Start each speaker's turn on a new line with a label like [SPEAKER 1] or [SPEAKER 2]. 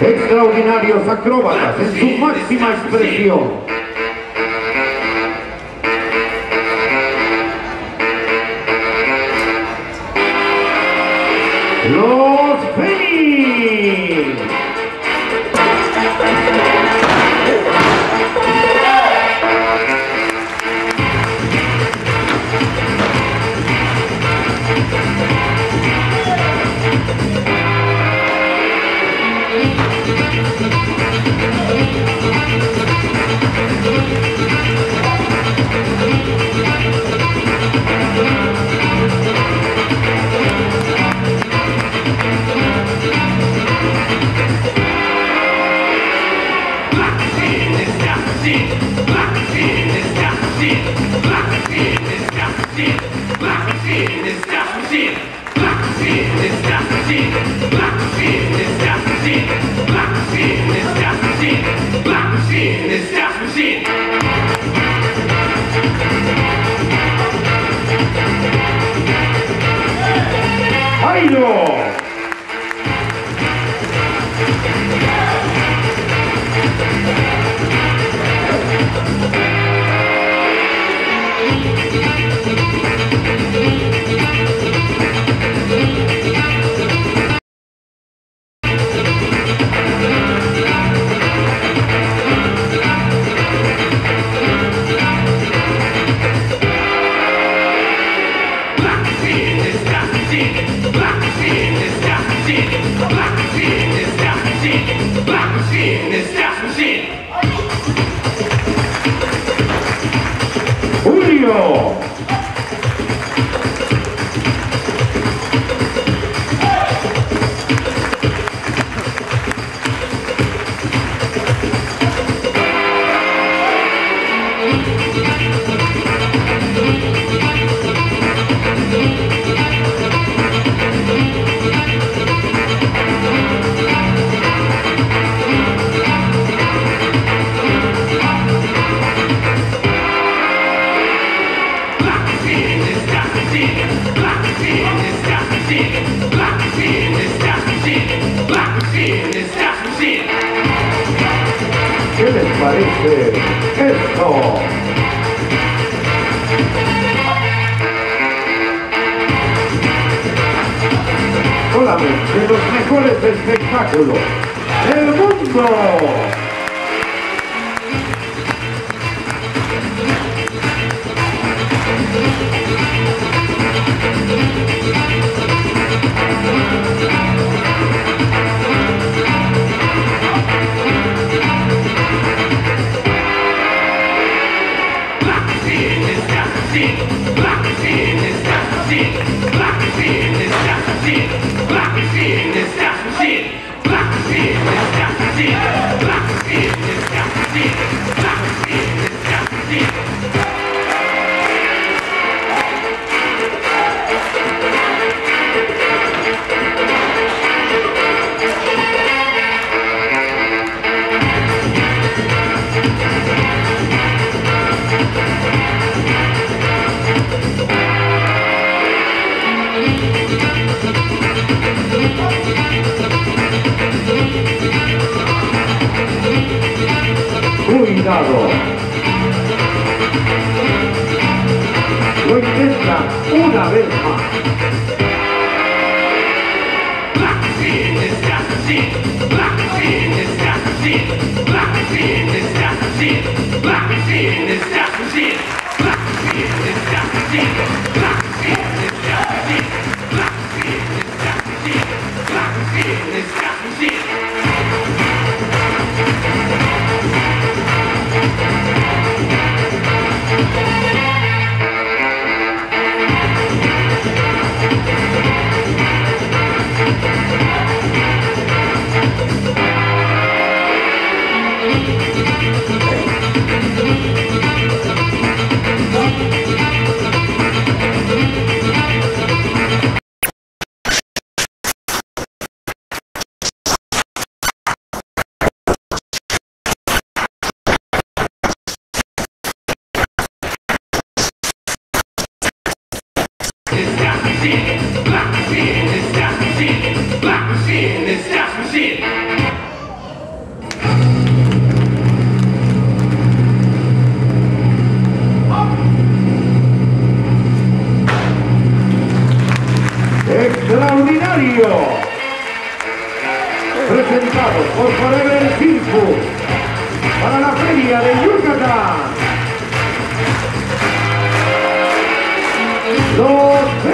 [SPEAKER 1] Extraordinarios acróbatas en su máxima expresión. Los Black machine, it's not machine. Black machine is parece esto? Solamente los mejores espectáculos del mundo. Nazi! Chicago. Lo intenta una vez más. Black machine, it's black machine, black machine, it's black machine. Presentado por Forever Circus para la Feria de Yucatán. Los